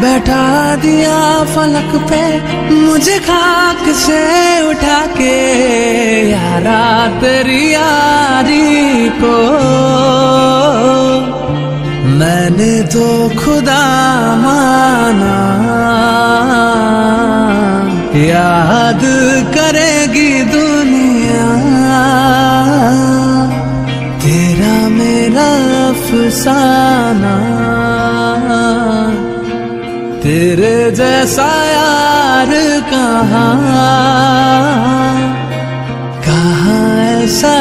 बैठा दिया फलक पे, मुझे खाक से उठा के। यारा तेरी यारी को। मैंने तो खुदा माना, याद करेगी दुनिया। तेरा मेरा अफसाना। तेरे जैसा यार कहाँ? कहाँ ऐसा